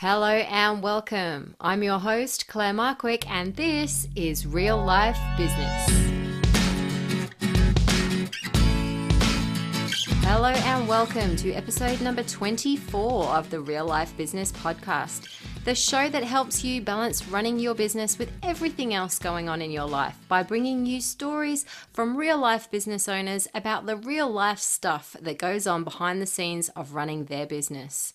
Hello and welcome. I'm your host, Claire Markwick, and this is Real Life Business. Hello and welcome to episode number 24 of the Real Life Business Podcast, the show that helps you balance running your business with everything else going on in your life by bringing you stories from real life business owners about the real life stuff that goes on behind the scenes of running their business.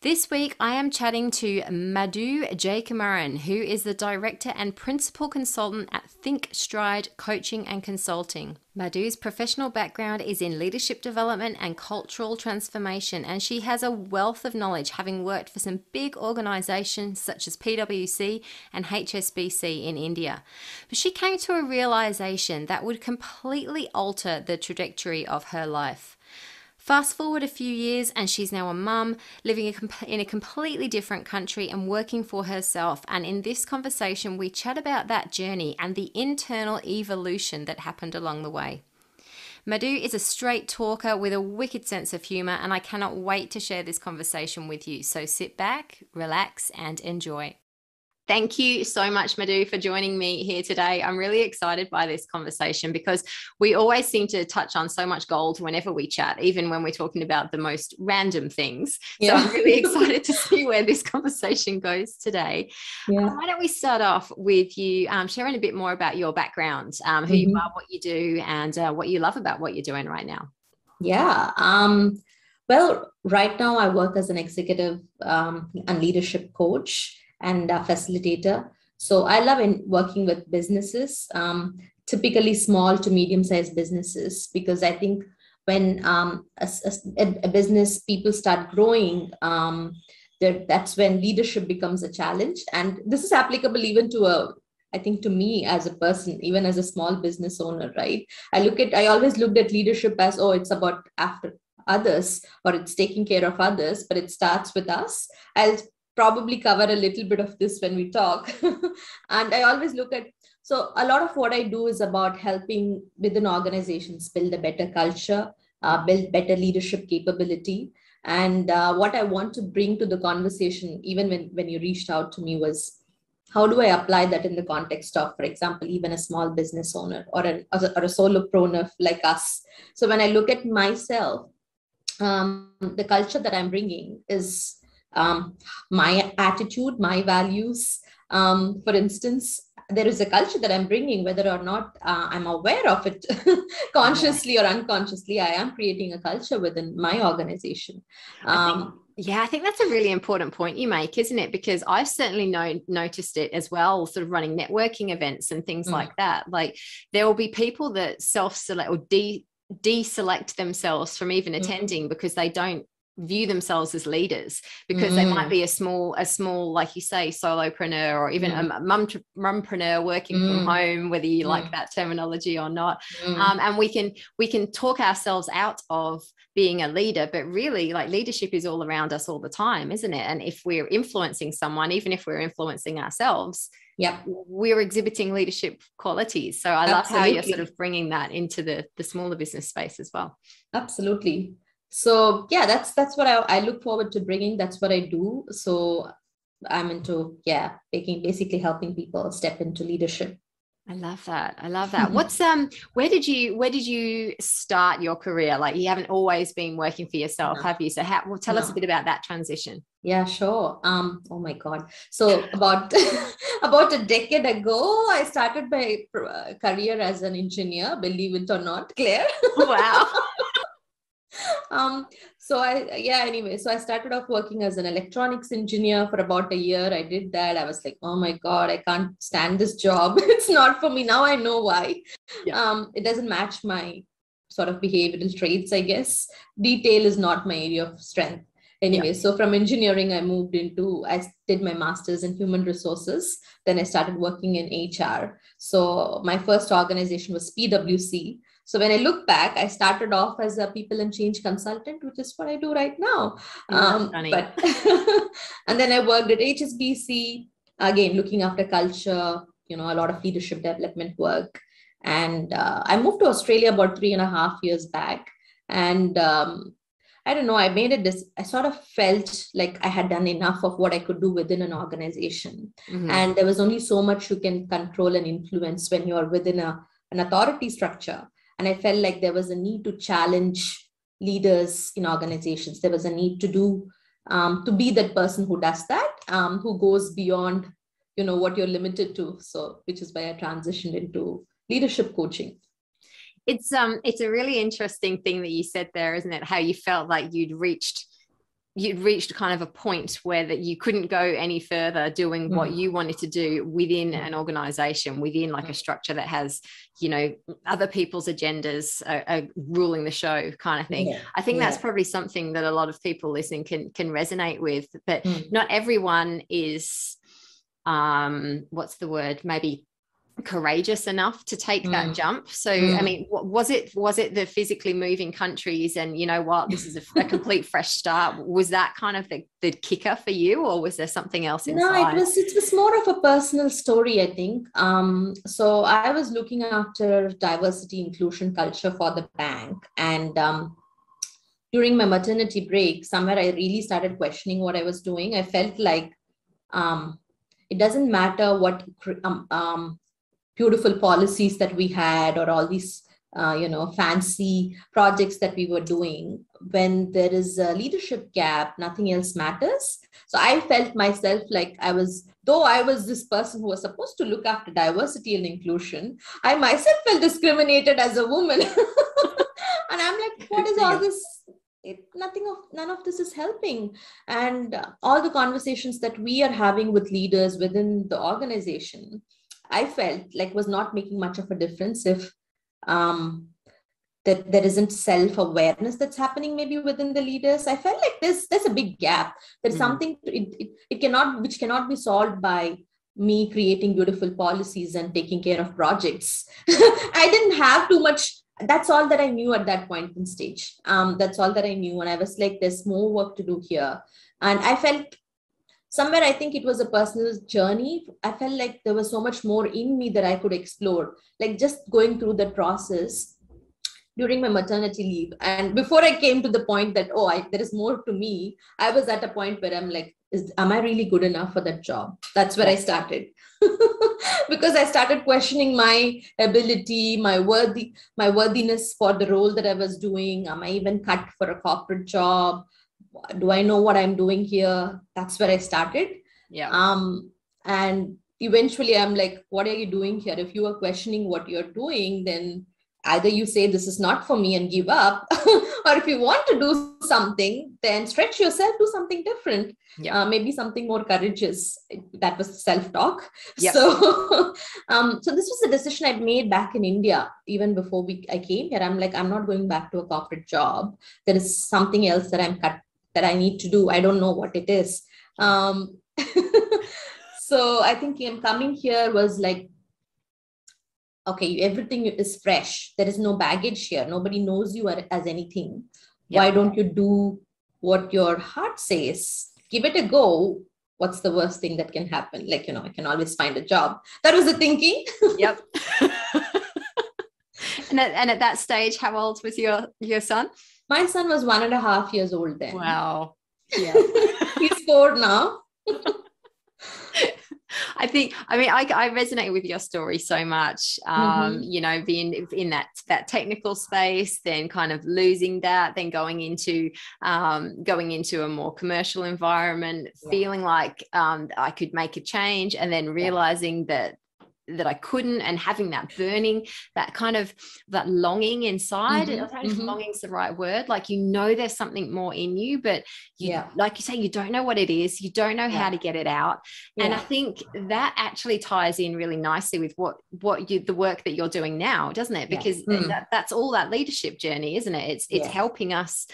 This week, I am chatting to Madhu Jeyakumaran, who is the director and principal consultant at Think Stride Coaching and Consulting. Madhu's professional background is in leadership development and cultural transformation, and she has a wealth of knowledge, having worked for some big organizations such as PwC and HSBC in India. But she came to a realization that would completely alter the trajectory of her life. Fast forward a few years, and she's now a mum, living in a completely different country and working for herself. And in this conversation, we chat about that journey and the internal evolution that happened along the way. Madhu is a straight talker with a wicked sense of humour, and I cannot wait to share this conversation with you. So sit back, relax, and enjoy. Thank you so much, Madhu, for joining me here today. I'm really excited by this conversation because we always seem to touch on so much gold whenever we chat, even when we're talking about the most random things. Yeah. So I'm really excited to see where this conversation goes today. Yeah. Um, why don't we start off with you um, sharing a bit more about your background, um, who mm-hmm. you are, what you do, and uh, what you love about what you're doing right now? Yeah. Um, well, right now I work as an executive um, and leadership coach and a facilitator. So I love in working with businesses, um, typically small to medium sized businesses, because I think when um, a, a, a, business people start growing, um, that's when leadership becomes a challenge. And this is applicable even to a I think to me as a person, even as a small business owner, right? I look at, I always looked at leadership as, oh, it's about after others or it's taking care of others, but it starts with us. I'll probably cover a little bit of this when we talk. and I always look at so a lot of what I do is about helping within organizations build a better culture, uh, build better leadership capability. And uh, what I want to bring to the conversation, even when, when you reached out to me, was how do I apply that in the context of, for example, even a small business owner or, an, or a solopreneur like us? So when I look at myself, um, the culture that I'm bringing is um, my attitude, my values. Um, for instance, there is a culture that I'm bringing, whether or not uh, I'm aware of it consciously or unconsciously, I am creating a culture within my organization. Um, yeah, I think that's a really important point you make, isn't it? Because I've certainly know, noticed it as well, sort of running networking events and things mm. like that. Like there will be people that self select or de deselect themselves from even mm. attending because they don't view themselves as leaders because mm. they might mm. be a small a small like you say solopreneur or even mm. a mum mumpreneur working mm. from home whether you like mm. that terminology or not mm. um, and we can we can talk ourselves out of being a leader but really like leadership is all around us all the time isn't it and if we're influencing someone even if we're influencing ourselves yeah we're exhibiting leadership qualities so i Absolutely. love how you're sort of bringing that into the the smaller business space as well Absolutely so yeah that's that's what I, I look forward to bringing that's what i do so i'm into yeah making basically helping people step into leadership I love that. I love that. What's um where did you where did you start your career? Like you haven't always been working for yourself, no. have you? So how well tell no. us a bit about that transition. Yeah, sure. Um oh my god. So about about a decade ago I started my uh, career as an engineer, believe it or not, Claire. Wow. um so i yeah anyway so i started off working as an electronics engineer for about a year. I did that. I was like oh my god i can't stand this job. It's not for me. Now i know why. Yeah. um it doesn't match my sort of behavioral traits i guess. Detail is not my area of strength. Anyway yeah. so from engineering i moved into i did my masters in human resources. Then i started working in hr so my first organization was pwc so when I look back, I started off as a people and change consultant, which is what I do right now. Um, but and then I worked at HSBC again, looking after culture, you know, a lot of leadership development work. And uh, I moved to Australia about three and a half years back, and um, I don't know, I made it this, I sort of felt like I had done enough of what I could do within an organization. Mm-hmm. And there was only so much you can control and influence when you're within a, an authority structure. And I felt like there was a need to challenge leaders in organizations. There was a need to do, um, to be that person who does that, um, who goes beyond, you know, what you're limited to. So, which is why I transitioned into leadership coaching it's um it's a really interesting thing that you said there isn't it how you felt like you'd reached you'd reached kind of a point where that you couldn't go any further doing mm. what you wanted to do within an organization within like a structure that has you know other people's agendas are, are ruling the show kind of thing yeah. i think yeah. that's probably something that a lot of people listening can can resonate with but mm. not everyone is um what's the word maybe courageous enough to take that mm. jump so mm. i mean was it was it the physically moving countries and you know what this is a, a complete fresh start was that kind of the, the kicker for you or was there something else inside? no it was it was more of a personal story i think um so i was looking after diversity inclusion culture for the bank and um during my maternity break somewhere i really started questioning what i was doing i felt like um it doesn't matter what um, um, beautiful policies that we had or all these uh, you know fancy projects that we were doing when there is a leadership gap nothing else matters. So i felt myself like i was though i was this person who was supposed to look after diversity and inclusion i myself felt discriminated as a woman. And i'm like what is all this? It, nothing of none of this is helping. And all the conversations that we are having with leaders within the organization I felt like was not making much of a difference if um, that there isn't self-awareness that's happening maybe within the leaders. I felt like there's there's a big gap. There's mm. something it, it, it cannot which cannot be solved by me creating beautiful policies and taking care of projects. I didn't have too much. That's all that I knew at that point in stage. Um, that's all that I knew. And I was like, there's more work to do here. And I felt somewhere i think it was a personal journey. I felt like there was so much more in me that i could explore like just going through the process during my maternity leave. And before i came to the point that oh I, there is more to me i was at a point where i'm like is, am i really good enough for that job? That's where i started. Because i started questioning my ability my worthy my worthiness for the role that i was doing. Am i even cut for a corporate job do i know what i'm doing here? That's where i started. Yeah. Um and eventually i'm like what are you doing here? If you are questioning what you're doing then either you say this is not for me and give up or if you want to do something then stretch yourself do something different. Yeah. Uh, maybe something more courageous. That was self-talk. Yep. so um, so this was a decision I'd made back in india even before we i came here. I'm like i'm not going back to a corporate job. There is something else that i'm cut that I need to do. I don't know what it is. Um, so I think him coming here was like, okay, everything is fresh. There is no baggage here. Nobody knows you as anything. Why don't you do what your heart says? Give it a go. What's the worst thing that can happen? Like, you know, I can always find a job. That was the thinking. yep. and, at, and at that stage, how old was your your son? My son was one and a half years old then. Wow. Yeah. He's four now. I think I mean I, I resonate with your story so much. Um, mm-hmm. You know, being in that that technical space, then kind of losing that, then going into um, going into a more commercial environment, yeah. feeling like um, I could make a change, and then realizing yeah. that that I couldn't and having that burning, that kind of that longing inside. Mm-hmm. I don't know if mm-hmm. longing's the right word. Like you know there's something more in you, but you yeah. like you say, you don't know what it is, you don't know yeah. how to get it out. Yeah. And I think that actually ties in really nicely with what what you the work that you're doing now, doesn't it? Because mm. that, that's all that leadership journey, isn't it? It's it's helping us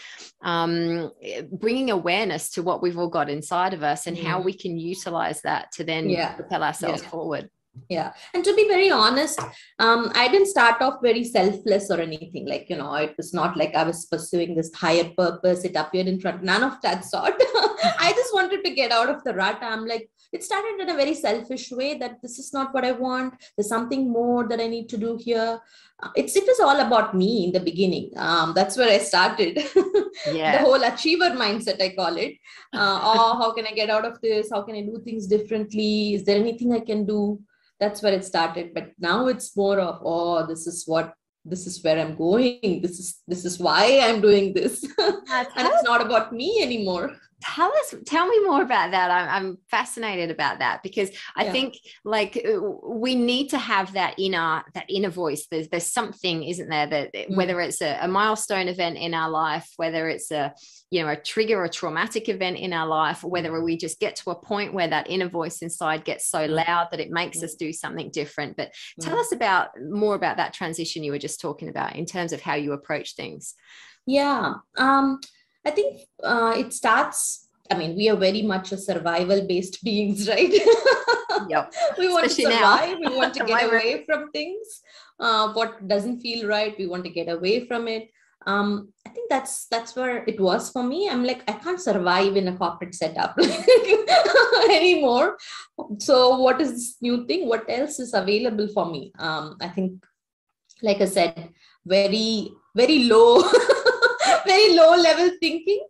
um, bringing awareness to what we've all got inside of us and how mm. we can utilize that to then propel ourselves forward yeah. And to be very honest um, i didn't start off very selfless or anything. Like you know it was not like i was pursuing this higher purpose. It appeared in front none of that sort. I just wanted to get out of the rut. I'm like it started in a very selfish way that this is not what i want. There's something more that i need to do here. Uh, it's it was all about me in the beginning. Um, that's where i started. Yeah. the whole achiever mindset i call it. Uh, oh how can i get out of this? How can i do things differently? Is there anything i can do that's where it started. But now it's more of oh this is what this is where i'm going. This is this is why i'm doing this. And it's not about me anymore tell us tell me more about that i'm, I'm fascinated about that because i yeah. think like uh, we need to have that inner that inner voice there's there's something isn't there that mm. whether it's a, a, milestone event in our life whether it's a you know a trigger or traumatic event in our life whether we just get to a point where that inner voice inside gets so mm. loud that it makes mm. us do something different but tell mm. us about more about that transition you were just talking about in terms of how you approach things yeah um I think uh, it starts. I mean, we are very much a survival based beings, right? Yep. we want Especially to survive. we want to get away from things. Uh, what doesn't feel right, we want to get away from it. Um, I think that's that's where it was for me. I'm like, I can't survive in a corporate setup anymore. So, what is this new thing? What else is available for me? Um, I think, like I said, very very low very low level thinking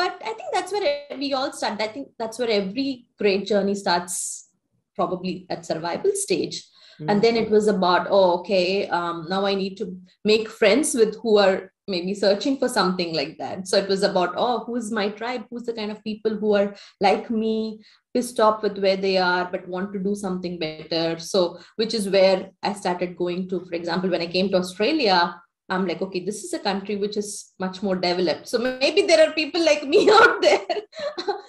but i think that's where we all start. I think that's where every great journey starts probably at survival stage. Mm-hmm. and then it was about oh okay um, now i need to make friends with who are maybe searching for something like that. So it was about oh who's my tribe? Who's the kind of people who are like me pissed off with where they are but want to do something better. So which is where i started going to for example when i came to australia I'm like, okay, this is a country which is much more developed. So maybe there are people like me out there.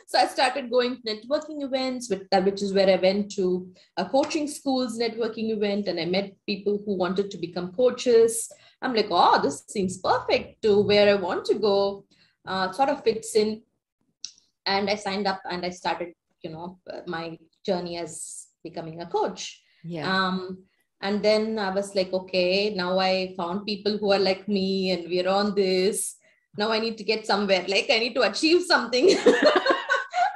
so I started going to networking events, which is where I went to a coaching schools networking event and I met people who wanted to become coaches. I'm like, oh, this seems perfect to where I want to go. Uh, sort of fits in. And I signed up and I started, you know, my journey as becoming a coach. Yeah. Um, and then i was like okay now i found people who are like me and we're on this. Now i need to get somewhere. Like i need to achieve something.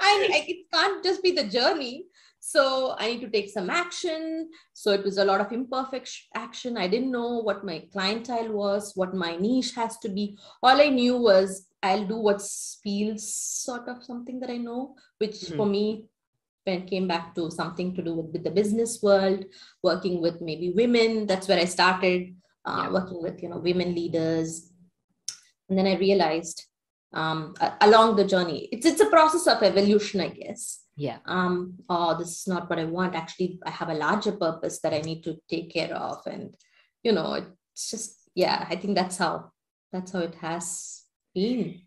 I, I, it can't just be the journey. So i need to take some action. So it was a lot of imperfect action. I didn't know what my clientele was what my niche has to be. All i knew was i'll do what feels sort of something that i know which mm-hmm. for me when came back to something to do with, with the business world, working with maybe women. That's where I started uh, yeah. working with you know women leaders, and then I realized um, along the journey, it's it's a process of evolution, I guess. Yeah. Um. Oh, this is not what I want. Actually, I have a larger purpose that I need to take care of, and you know, it's just yeah. I think that's how that's how it has been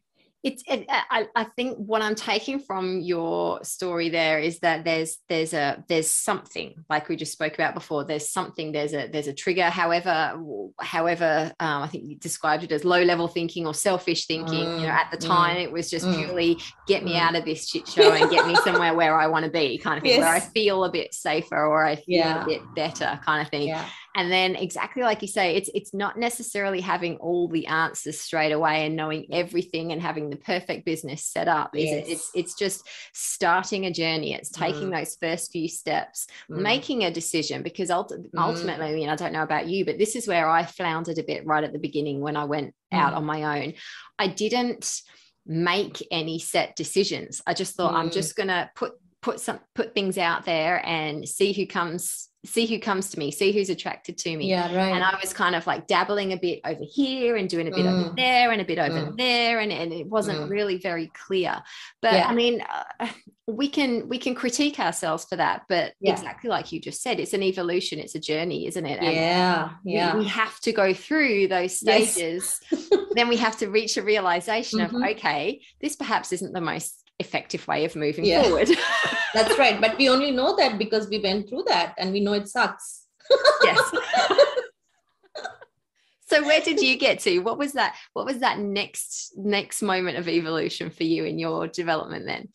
it's it, I, I think what i'm taking from your story there is that there's there's a there's something like we just spoke about before there's something there's a there's a trigger however however um, i think you described it as low level thinking or selfish thinking mm, you know at the mm, time mm, it was just mm, purely get me mm. out of this shit show and get me somewhere where i want to be kind of thing yes. where i feel a bit safer or i feel yeah. a bit better kind of thing yeah and then exactly like you say it's it's not necessarily having all the answers straight away and knowing everything and having the perfect business set up yes. it? it's it's just starting a journey it's taking mm. those first few steps mm. making a decision because mm. ultimately mm. you know I don't know about you but this is where I floundered a bit right at the beginning when I went out mm. on my own I didn't make any set decisions I just thought I'm mm. just going to put put some put things out there and see who comes see who comes to me, see who's attracted to me. Yeah, right. And I was kind of like dabbling a bit over here and doing a bit mm. over there and a bit over mm. there, and, and it wasn't mm. really very clear. But yeah. I mean, uh, we can we can critique ourselves for that, but yeah. exactly like you just said, it's an evolution, it's a journey, isn't it? And yeah, yeah. We, we, have to go through those stages. Yes. then we have to reach a realization mm-hmm. of okay, this perhaps isn't the most effective way of moving yeah. forward. That's right. But we only know that because we went through that and we know it sucks. yes. so where did you get to? What was that? What was that next next moment of evolution for you in your development then?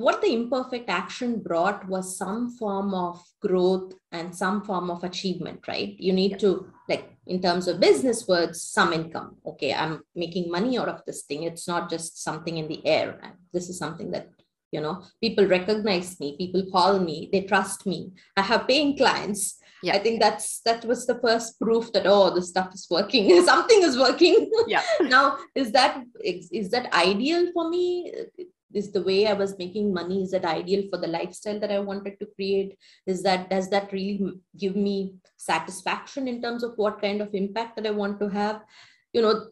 What the imperfect action brought was some form of growth and some form of achievement right? You need to like in terms of business words some income. Okay i'm making money out of this thing. It's not just something in the air this is something that you know people recognize me people call me they trust me. I have paying clients. Yeah. i think that's that was the first proof that oh the stuff is working something is working. Yeah. Now is that is, is that ideal for me is the way i was making money is that ideal for the lifestyle that i wanted to create? Is that does that really give me satisfaction in terms of what kind of impact that i want to have? You know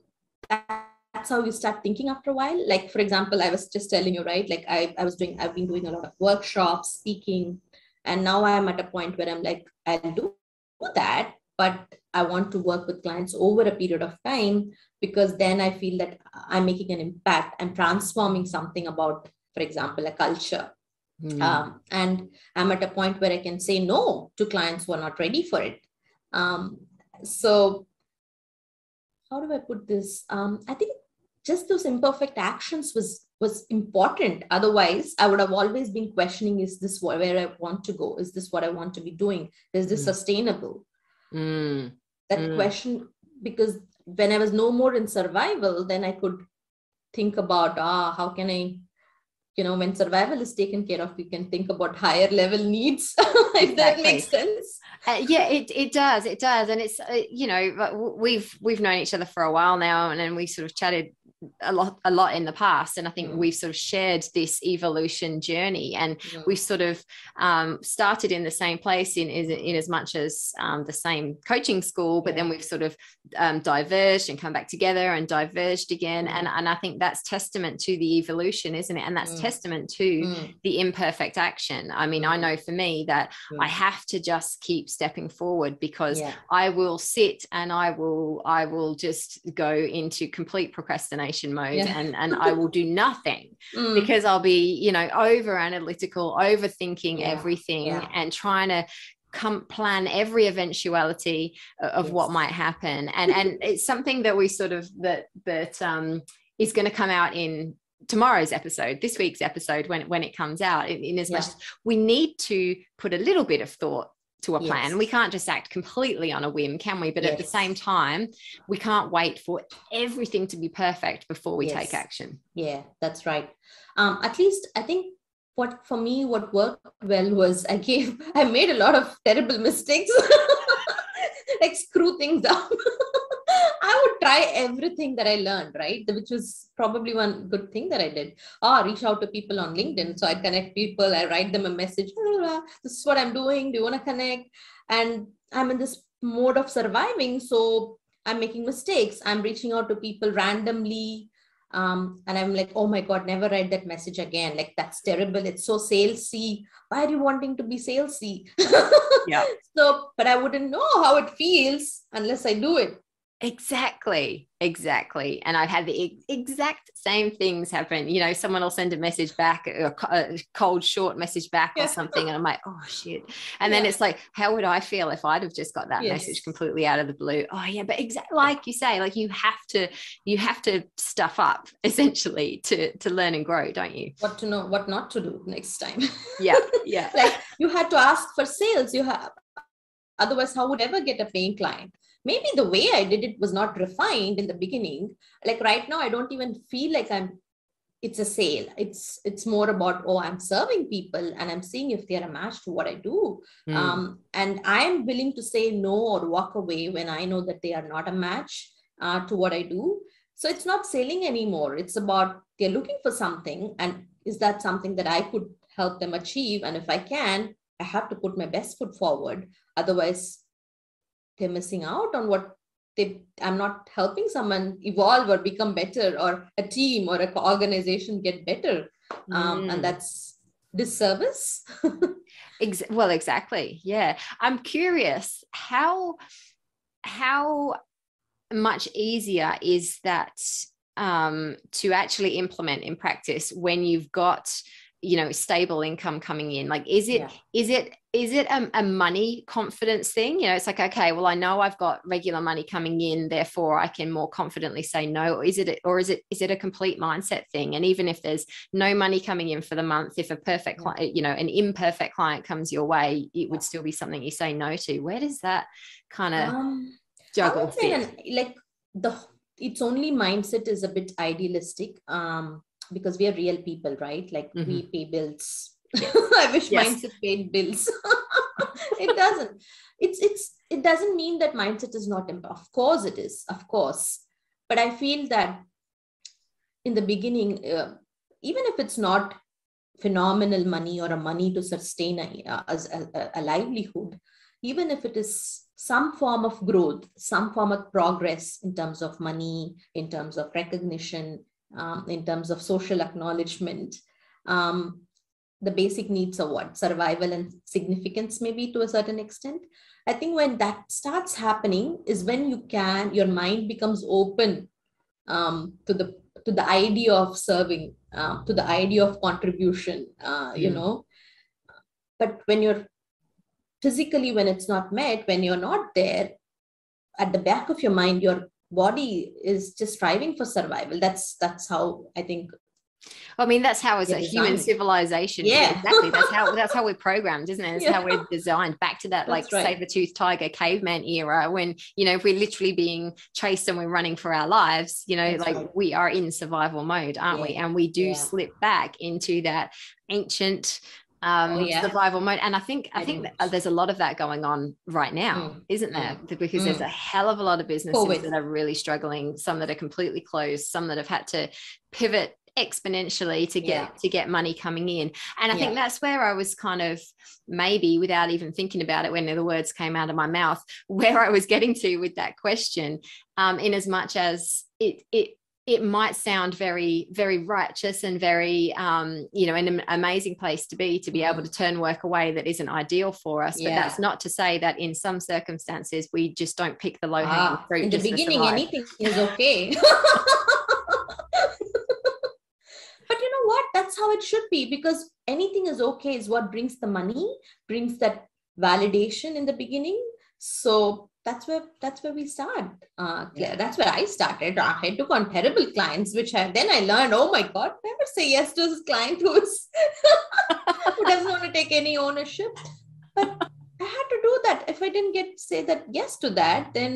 that's how you start thinking after a while. Like for example i was just telling you right? Like i, I was doing i've been doing a lot of workshops speaking and now i'm at a point where i'm like i'll do that but i want to work with clients over a period of time because then i feel that i'm making an impact i'm transforming something about for example a culture. Mm. um, and i'm at a point where i can say no to clients who are not ready for it. Um, so how do i put this? Um, i think just those imperfect actions was was important. Otherwise i would have always been questioning is this where i want to go? Is this what i want to be doing? Is this mm. sustainable mm. that mm. question because when I was no more in survival, then I could think about ah, how can I, you know, when survival is taken care of, we can think about higher level needs. if exactly. that makes sense. Uh, yeah, it, it does. It does, and it's uh, you know we've we've known each other for a while now, and then we sort of chatted a lot a lot in the past and i think mm. we've sort of shared this evolution journey and mm. we've sort of um, started in the same place in, in, in as much as um, the same coaching school but yeah. then we've sort of um, diverged and come back together and diverged again mm. and, and i think that's testament to the evolution isn't it and that's mm. Testament to mm. the imperfect action i mean i mm. know for me that i have to just keep stepping forward because yeah. i will sit and i will i will just go into complete procrastination mode yeah. and and I will do nothing mm. because I'll be you know over analytical overthinking yeah. everything and trying to come plan every eventuality of yes. what might happen and and it's something that we sort of that that um is going to come out in tomorrow's episode this week's episode when when it comes out in, in as much as we need to put a little bit of thought to a plan. Yes. We can't just act completely on a whim, can we? But yes. at the same time, we can't wait for everything to be perfect before we yes. take action. Yeah, that's right. Um, at least I think what for me what worked well was I gave I made a lot of terrible mistakes, like screw things up. I would try everything that I learned, right? Which was probably one good thing that I did. Ah, reach out to people on LinkedIn. So I connect people, I write them a message. This is what I'm doing. Do you want to connect? And I'm in this mode of surviving. So I'm making mistakes. I'm reaching out to people randomly. Um, and I'm like, oh my God, never write that message again. Like, that's terrible. It's so salesy. Why are you wanting to be salesy? yeah. So, but I wouldn't know how it feels unless I do it. Exactly, exactly. And I've had the exact same things happen. You know, someone will send a message back, a cold, short message back or something. And I'm like, oh, shit. And yeah. then it's like, how would I feel if I'd have just got that yes. message completely out of the blue? Oh, yeah. But exactly like you say, like you have to, you have to stuff up essentially to, to learn and grow, don't you? What to know, what not to do next time. Yeah. Yeah. like you had to ask for sales. You have, otherwise, how would ever get a paying client? Maybe the way I did it was not refined in the beginning. Like right now, I don't even feel like I'm it's a sale. It's it's more about oh i'm serving people and i'm seeing if they're a match to what i do. Mm. um, and i'm willing to say no or walk away when i know that they are not a match uh, to what i do. So it's not selling anymore. It's about they're looking for something. And is that something that i could help them achieve? And if i can i have to put my best foot forward. Otherwise they're missing out on what they i'm not helping someone evolve or become better or a team or an organization get better. Um, mm. and that's disservice. Ex- well exactly. Yeah. I'm curious how how much easier is that um, to actually implement in practice when you've got you know stable income coming in like is it Yeah. is it is it a, a money confidence thing? You know it's like okay well i know i've got regular money coming in therefore i can more confidently say no or is it or is it is it a complete mindset thing? And even if there's no money coming in for the month if a perfect client you know an imperfect client comes your way it would still be something you say no to. Where does that kind of Um, I juggle would say fit? an- like the its only mindset is a bit idealistic. Um because we are real people right? Like we pay bills. I wish Mm-hmm. Yes. mindset paid bills. It doesn't. It's it's it doesn't mean that mindset is not imp- of course it is of course. But i feel that in the beginning uh, even if it's not phenomenal money or a money to sustain a, a, a- a livelihood even if it is some form of growth, some form of progress in terms of money, in terms of recognition, um, in terms of social acknowledgement, um, the basic needs of what survival and significance, maybe to a certain extent. I think when that starts happening is when you can, your mind becomes open um, to the to the idea of serving, uh, to the idea of contribution. Uh, You know, but when you're physically when it's not met when you're not there at the back of your mind your body is just striving for survival that's that's how i think I mean, that's how as a human civilization. Yeah. exactly. That's how that's how we're programmed, isn't it? It's how we're designed. Back to that, like right. saber tooth tiger caveman era, when you know if we're literally being chased and we're running for our lives. You know, That's like right. we are in survival mode, aren't we? And we do Yeah. slip back into that ancient um Oh, yeah. survival mode and i think i think that there's a lot of that going on right now Mm. isn't there because there's Mm. a hell of a lot of businesses COVID. that are really struggling some that are completely closed some that have had to pivot exponentially to get Yeah. to get money coming in and i think that's where i was kind of maybe without even thinking about it when the words came out of my mouth where i was getting to with that question um in as much as it it it might sound very very righteous and very um you know an amazing place to be to be able to turn work away that isn't ideal for us. But that's not to say that in some circumstances we just don't pick the low hanging Ah, fruit in the beginning survive. anything is okay. But you know what? That's how it should be because anything is okay is what brings the money brings that validation in the beginning. So that's where that's where we start uh. Yeah. that's where i started i took on terrible clients which I, then i learned oh my god never say yes to this client who is who doesn't want to take any ownership but i had to do that if i didn't get say that yes to that then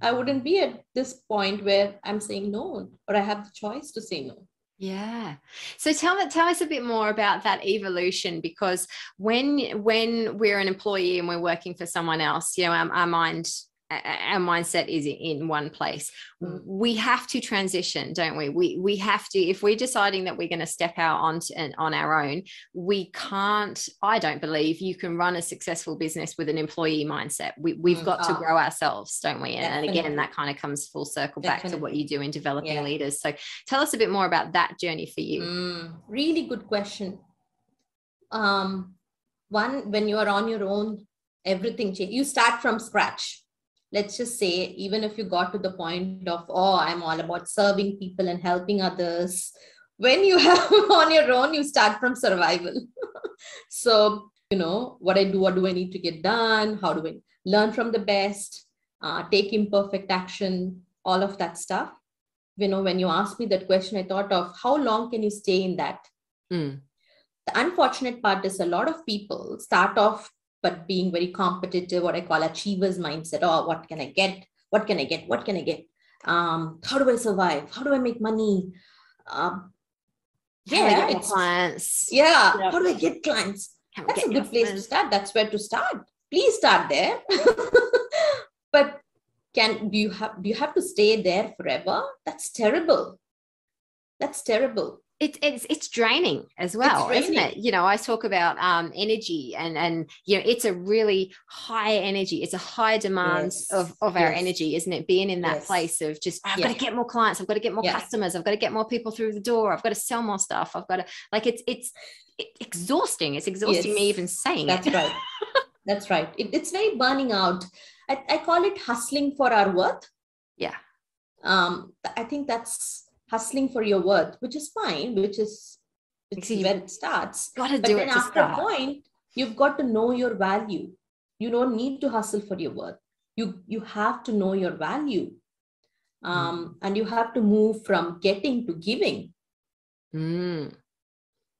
I wouldn't be at this point where I'm saying no, or I have the choice to say no. Yeah. So tell me, tell us a bit more about that evolution because when when we're an employee and we're working for someone else, you know, our, our mind our mindset is in one place. We have to transition, don't we? We we have to if we're deciding that we're going to step out on and on our own, we can't. I don't believe you can run a successful business with an employee mindset. We we've Mm, got to ah. grow ourselves, don't we? And, and again, that kind of comes full circle back to what you do in developing Yeah. leaders. So tell us a bit more about that journey for you. Mm, really good question. Um, one, when you are on your own, everything change. You start from scratch. Let's just say, even if you got to the point of, oh, I'm all about serving people and helping others. When you have on your own, you start from survival. so, you know, what I do, what do I need to get done? How do I learn from the best? Uh, take imperfect action, all of that stuff you know, when you asked me that question, I thought of how long can you stay in that? Mm. The unfortunate part is a lot of people start off but being very competitive, what I call achievers mindset. Oh, what can I get? What can I get? What can I get? Um, how do I survive? How do I make money? Um, How do I yeah, it's clients. yeah. Yeah. How do I get clients? How do I That's a good place to start. That's where to start. Please start there. but can do you have do you have to stay there forever? That's terrible. That's terrible. It, it's it's draining as well, isn't it? You know, I talk about um, energy and and you know, it's a really high energy. It's a high demand Yes, of of our energy, isn't it? Being in that Yes. place of just I've Yeah. got to get more clients, I've got to get more Yeah. customers, I've got to get more people through the door, I've got to sell more stuff, I've got to like it's it's it- exhausting. It's exhausting me even saying That's it. right. That's right. It, it's very burning out. I, I call it hustling for our worth. Yeah. Um, I think that's hustling for your worth, which is fine, which is it's where it starts. got to but do then it after a point you've got to know your value. You don't need to hustle for your worth. You you have to know your value. Um, and you have to move from getting to giving. Mm.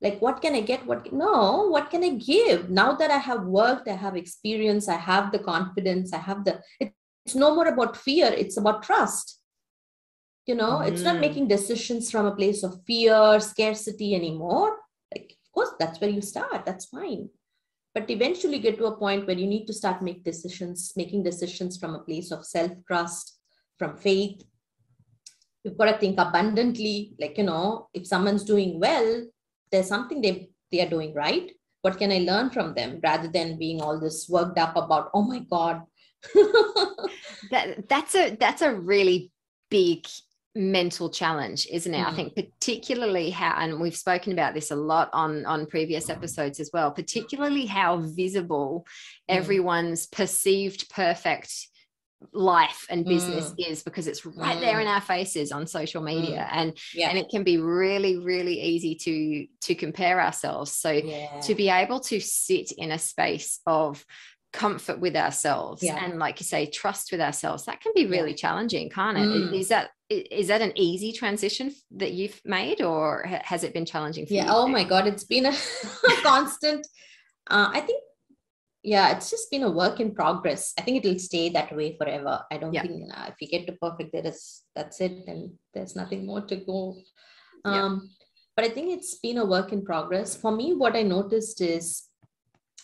like what can i get? What no what can i give? Now that i have worked i have experience i have the confidence i have the it, it's no more about fear it's about trust you know it's not Mm. making decisions from a place of fear scarcity anymore. Like of course that's where you start. That's fine. But eventually get to a point where you need to start make decisions making decisions from a place of self trust from faith. You've got to think abundantly. Like you know if someone's doing well there's something they they are doing right. What can i learn from them? Rather than being all this worked up about oh my god. That that's a that's a really big mental challenge isn't it? I Mm. think particularly how and we've spoken about this a lot on on previous episodes as well particularly how visible Mm. everyone's perceived perfect life and business is because it's right there Mm. in our faces on social media. And yeah. and it can be really really easy to to compare ourselves. So yeah. to be able to sit in a space of comfort with ourselves Yeah. and like you say trust with ourselves that can be really challenging can't it? Mm. Is that is that an easy transition that you've made or has it been challenging for yeah you oh my god it's been a constant uh, i think yeah it's just been a work in progress i think it'll stay that way forever i don't Yeah. think uh, if you get to perfect there is that's it and there's nothing more to go Yeah. um but i think it's been a work in progress for me what i noticed is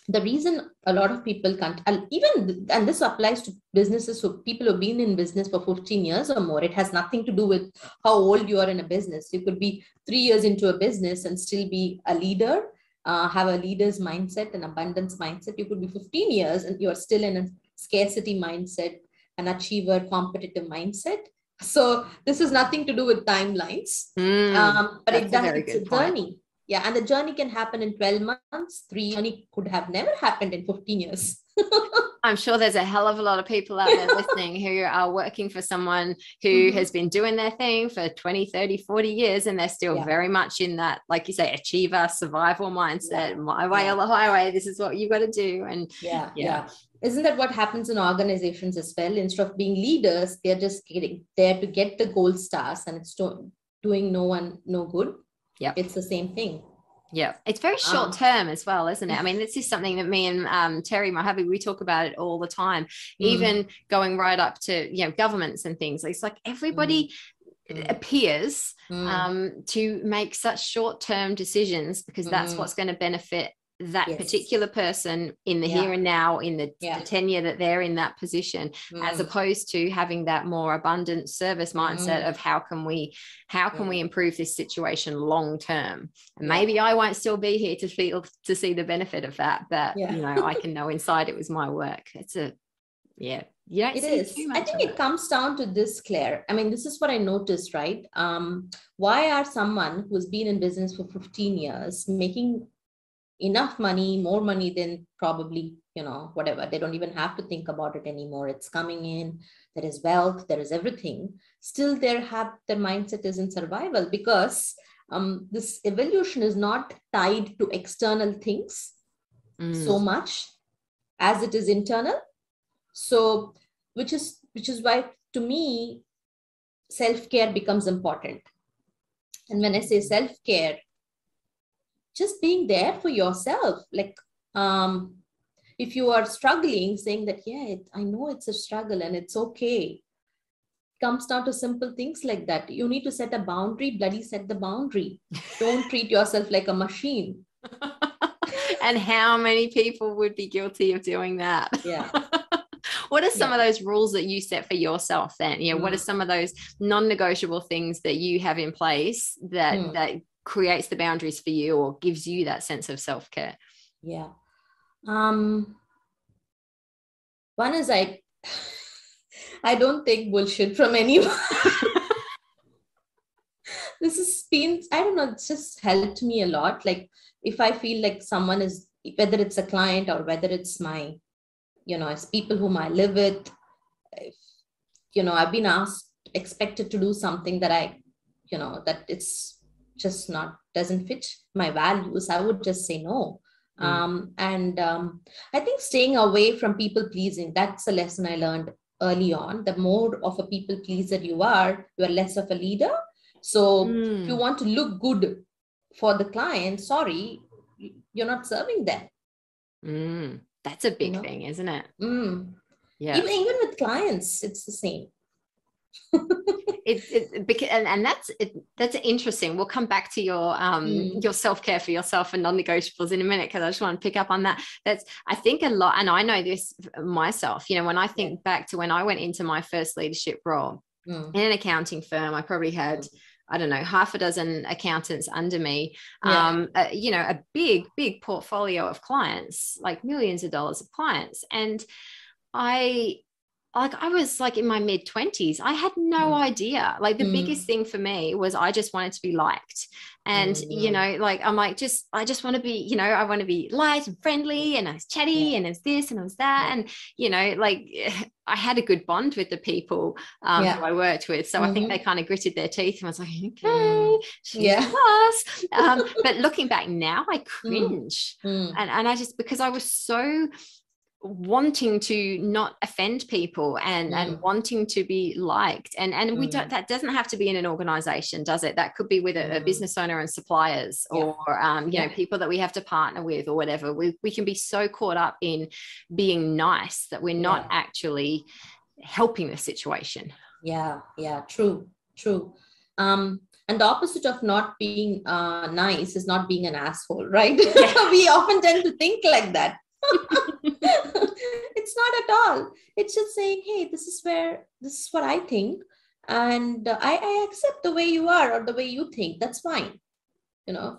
the reason a lot of people can't and even and this applies to businesses so people who've been in business for 15 years or more. It has nothing to do with how old you are in a business. You could be three years into a business and still be a leader uh, have a leader's mindset an abundance mindset. You could be 15 years and you're still in a scarcity mindset an achiever competitive mindset. So this is nothing to do with timelines. Mm, um, but it does it's a journey yeah and the journey can happen in 12 months three journey could have never happened in 15 years i'm sure there's a hell of a lot of people out there listening who are working for someone who Mhm. has been doing their thing for 20 30 40 years and they're still Yeah. very much in that like you say achiever survival mindset Yeah. my way Yeah. or the highway this is what you got to do and yeah, Yeah. yeah isn't that what happens in organizations as well instead of being leaders they're just getting there to get the gold stars and it's doing no one no good Yep. it's the same thing Yeah, it's very short Um, term as well, isn't it? I mean, this is something that me and um, Terry, my hubby, we talk about it all the time. Mm. Even going right up to you know governments and things. It's like everybody Mm. appears Mm. um, to make such short term decisions because that's Mm. what's going to benefit that Yes. particular person in the Yeah. here and now in the, Yeah. the tenure that they're in that position as Mm. opposed to having that more abundant service mindset Mm. of how can we how can Mm. we improve this situation long term and maybe i won't still be here to feel to see the benefit of that but you know i can know inside it was my work it's a yeah yeah it is i think of it comes down to this claire i mean this is what i noticed right um why are someone who's been in business for 15 years making enough money more money than probably you know whatever. They don't even have to think about it anymore. It's coming in. There is wealth. There is everything. Still their have their mindset is in survival because um, this evolution is not tied to external things Mm. so much as it is internal. So which is which is why to me self-care becomes important. And when i say self-care just being there for yourself. Like um if you are struggling saying that yeah it, i know it's a struggle and it's okay. Comes down to simple things like that. You need to set a boundary bloody set the boundary. Don't treat yourself like a machine. And how many people would be guilty of doing that? Yeah. What are some of those rules that you set for yourself then? You know what are Mm. some of those non-negotiable things that you have in place that Mm. that creates the boundaries for you or gives you that sense of self-care Yeah. Um one is I I don't take bullshit from anyone. this has been, I don't know, it's just helped me a lot. Like if I feel like someone is whether it's a client or whether it's my, you know, it's people whom I live with, if, you know, I've been asked, expected to do something that I, you know, that it's just not doesn't fit my values i would just say no mm. um, and um, i think staying away from people pleasing that's a lesson i learned early on the more of a people pleaser you are you are less of a leader so mm. if you want to look good for the client sorry you're not serving them mm. that's a big you know? thing isn't it mm. yeah even, even with clients it's the same it's it, because and, and that's it, that's interesting we'll come back to your um mm. your self-care for yourself and non-negotiables in a minute because i just want to pick up on that that's i think a lot and i know this myself you know when i think back to when i went into my first leadership role mm. in an accounting firm i probably had mm. I don't know, half a dozen accountants under me, yeah. um, uh, you know, a big, big portfolio of clients, like millions of dollars of clients. And I like I was like in my mid 20s. I had no mm. idea. Like the mm. biggest thing for me was I just wanted to be liked. And mm. you know, like I'm like just I just want to be, you know, I want to be light and friendly and I was chatty yeah. and it's this and it was that. Yeah. And you know, like I had a good bond with the people um, yeah. who I worked with. So mm-hmm. I think they mm-hmm. kind of gritted their teeth and was like, okay, mm. yeah. Um, but looking back now, I mm. cringe. Mm. And, and I just, because I was so wanting to not offend people and mm. and wanting to be liked and and mm. we don't mm. that doesn't have to be in an organization does it that could be with a, mm. a business owner and suppliers yeah. or um, you yeah. know people that we have to partner with or whatever we, we can be so caught up in being nice that we're not yeah. actually helping the situation yeah yeah true true um and the opposite of not being uh, nice is not being an asshole right we often tend to think like that it's not at all it's just saying hey this is where this is what i think and I, I accept the way you are or the way you think that's fine you know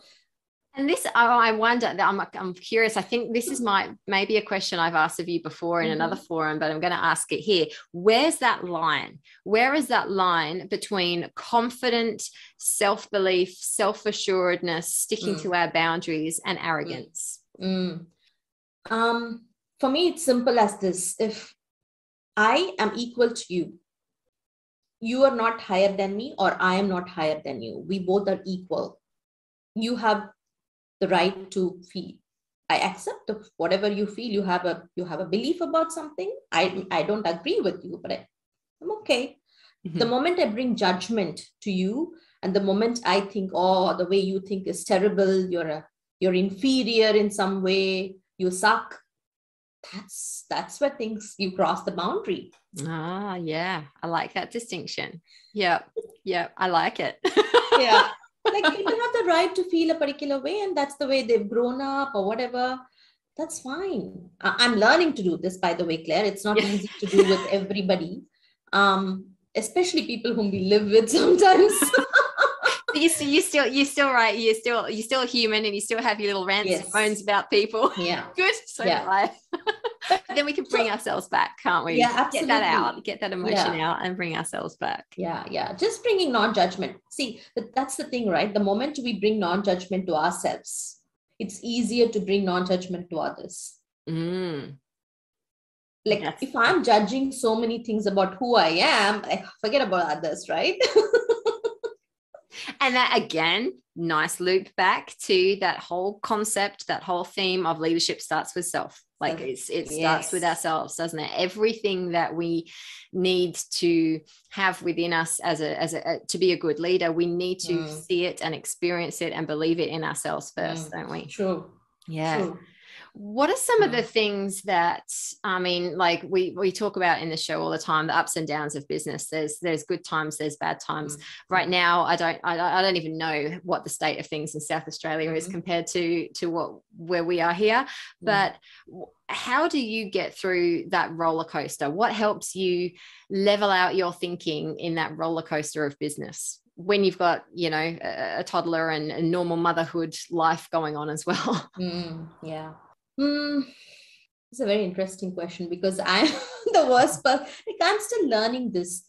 and this, oh, I wonder. I'm, I'm curious. I think this is my maybe a question I've asked of you before in mm-hmm. another forum, but I'm going to ask it here. Where's that line? Where is that line between confident self belief, self assuredness, sticking mm. to our boundaries, and mm. arrogance? Mm. Um, for me, it's simple as this if I am equal to you, you are not higher than me, or I am not higher than you. We both are equal. You have the right to feel. I accept whatever you feel. You have a you have a belief about something. I I don't agree with you, but I, I'm okay. Mm-hmm. The moment I bring judgment to you, and the moment I think, oh, the way you think is terrible, you're a you're inferior in some way, you suck. That's that's where things you cross the boundary. Ah yeah. I like that distinction. Yeah yeah i like it. Yeah. Like people have the right to feel a particular way and that's the way they've grown up or whatever. That's fine. I'm learning to do this by the way claire. It's not yeah. easy to do with everybody. Um especially people whom we live with sometimes you, you still you're still right you're still you're still human and you still have your little rants yes. and moans about people yeah good so yeah. then we can bring ourselves back can't we yeah absolutely. get that out get that emotion yeah. out and bring ourselves back yeah yeah just bringing non-judgment see that's the thing right the moment we bring non-judgment to ourselves it's easier to bring non-judgment to others mm. like if i'm judging so many things about who i am i forget about others right and that again, nice loop back to that whole concept, that whole theme of leadership starts with self. Like it's, it starts yes. with ourselves, doesn't it? Everything that we need to have within us as a as a, to be a good leader, we need to mm. see it and experience it and believe it in ourselves first, mm. don't we? Sure. Yeah. True what are some of the things that i mean like we we talk about in the show all the time the ups and downs of business. There's there's good times there's bad times. Mm-hmm. right now i don't I, I don't even know what the state of things in south australia mm-hmm. is compared to to what where we are here. Mm-hmm. but how do you get through that roller coaster? What helps you level out your thinking in that roller coaster of business when you've got you know a, a toddler and a normal motherhood life going on as well? Mm, yeah Hmm, it's a very interesting question because I'm the worst, but like I'm still learning this.